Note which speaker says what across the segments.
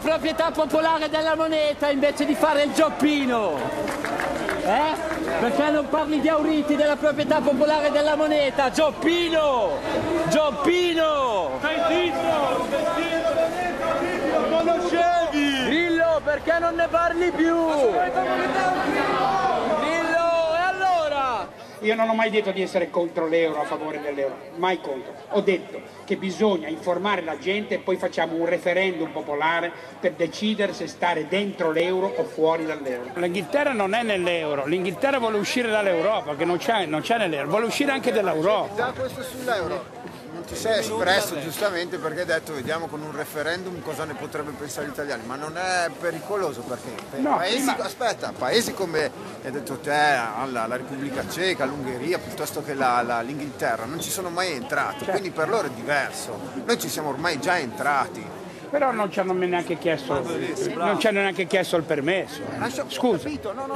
Speaker 1: proprietà popolare della moneta invece di fare il gioppino? Eh? Perché non parli di Auriti della proprietà popolare della moneta? Gioppino! Gioppino!
Speaker 2: Stai zitto! Conoscevi!
Speaker 1: Grillo, perché non ne parli più?
Speaker 3: Io non ho mai detto di essere contro l'euro, a favore dell'euro, mai contro. Ho detto che bisogna informare la gente e poi facciamo un referendum popolare per decidere se stare dentro l'euro o fuori dall'euro.
Speaker 4: L'Inghilterra non è nell'euro, l'Inghilterra vuole uscire dall'Europa, che non c'è, non c'è nell'euro, vuole uscire anche dall'Europa.
Speaker 5: Già questo sull'euro. Non ti sei espresso giustamente perché hai detto vediamo con un referendum cosa ne potrebbero pensare gli italiani, ma non è pericoloso perché per
Speaker 4: No,
Speaker 5: paesi,
Speaker 4: prima-
Speaker 5: aspetta, paesi come hai detto te, la, la Repubblica Ceca, l'Ungheria piuttosto che la- la- l'Inghilterra non ci sono mai entrati, quindi per loro è diverso. Noi ci siamo ormai già entrati.
Speaker 4: Però non ci hanno neanche chiesto, non ci hanno neanche chiesto il permesso. Scusa,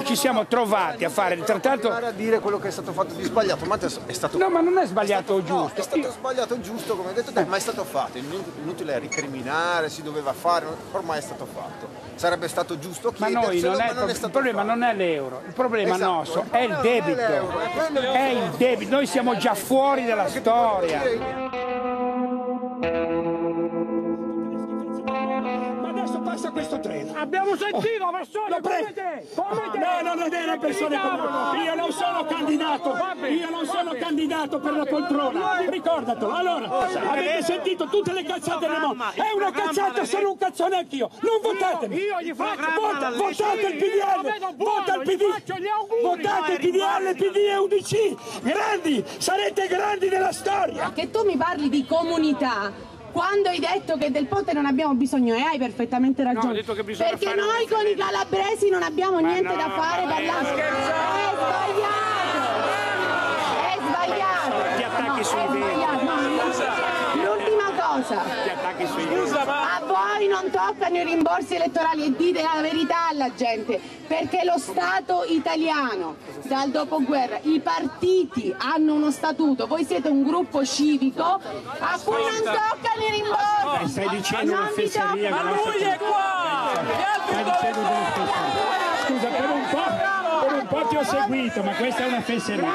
Speaker 4: ci siamo trovati a fare il trattato.
Speaker 5: a dire quello che è stato fatto di sbagliato, ma è stato
Speaker 4: No, ma non è sbagliato o giusto.
Speaker 5: è stato sbagliato giusto come hai detto te, ma è stato fatto, inutile ricriminare, si doveva fare, ormai è stato fatto. Sarebbe stato giusto
Speaker 4: Ma noi
Speaker 5: chiederselo,
Speaker 4: non è,
Speaker 5: ma non è
Speaker 4: il
Speaker 5: stato
Speaker 4: problema
Speaker 5: fatto.
Speaker 4: non è l'euro, il problema nostro
Speaker 5: il
Speaker 4: è il
Speaker 5: problema non
Speaker 4: debito.
Speaker 5: il
Speaker 4: È il debito, noi siamo già fuori dalla storia.
Speaker 6: Passa questo treno.
Speaker 2: Abbiamo sentito persone come te! Come te!
Speaker 6: No, no, non erano persone come me. Io non sono candidato. Io non sono candidato per la poltrona. Ricordatelo. Allora, avete sentito tutte le cazzate del mondo. È una cazzata, sono un cazzone anch'io. Non votatemi.
Speaker 2: Io gli faccio
Speaker 6: Vota- Votate il PDL. Vota il
Speaker 2: gli
Speaker 6: PD.
Speaker 2: faccio gli auguri.
Speaker 6: Votate il PDL, PD e UDC. Grandi. Sarete grandi nella storia.
Speaker 7: Che tu mi parli di comunità quando hai detto che del ponte non abbiamo bisogno e hai perfettamente ragione.
Speaker 4: bisogna
Speaker 7: Perché noi con i calabresi non abbiamo niente da fare parlando. È sbagliato! È sbagliato!
Speaker 4: Ti attacchi sui
Speaker 7: È
Speaker 4: veri.
Speaker 7: sbagliato. L'ultima cosa.
Speaker 4: Ti attacchi sui veri.
Speaker 7: Voi non toccano i rimborsi elettorali e dite la verità alla gente, perché lo Stato italiano dal dopoguerra, i partiti hanno uno statuto, voi siete un gruppo civico a cui non toccano i rimborsi.
Speaker 6: Stai dicendo che non
Speaker 2: Lui è qua! Gli altri dove
Speaker 6: dicendo ti ho seguito, ma questa è una fesseria.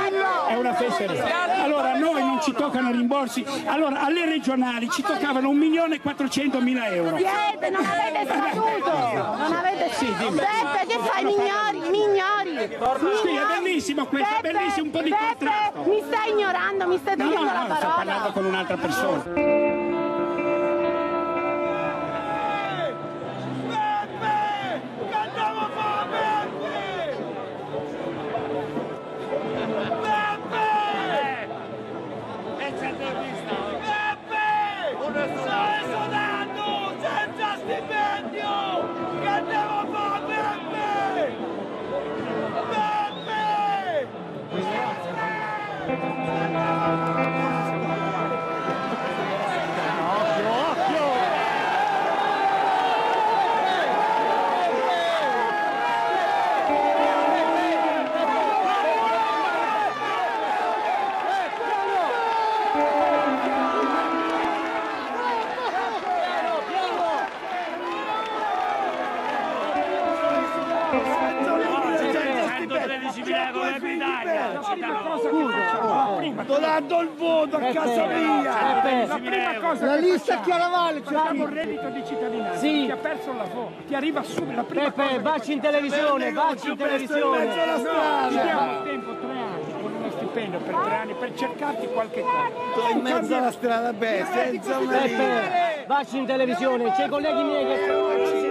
Speaker 6: È una fesseria. Allora, a noi non ci toccano rimborsi. Allora, alle regionali ci toccavano 1.400.000 euro.
Speaker 7: Siete, non avete statuto, non avete... Beppe, che fai, mi ignori, mi ignori.
Speaker 6: Sì, è bellissimo questo, è bellissimo, un po' di
Speaker 7: Beppe,
Speaker 6: contrasto.
Speaker 7: mi stai ignorando, mi stai
Speaker 6: No, no,
Speaker 7: togliendo la
Speaker 6: no, sto parlando
Speaker 7: parola.
Speaker 6: con un'altra persona. Sto dando il voto a casa mia! La prima cosa la lista Chiaravalle facciamo il reddito di cittadinanza. Chi ha perso il lavoro ti arriva subito la prima
Speaker 1: Peppe, baci in televisione, baci in televisione.
Speaker 6: Ci diamo tempo tre anni con uno stipendio per tre anni per cercarti qualche cosa. In mezzo alla strada, beh, senza una
Speaker 1: Peppe, baci in televisione, c'è i colleghi miei che...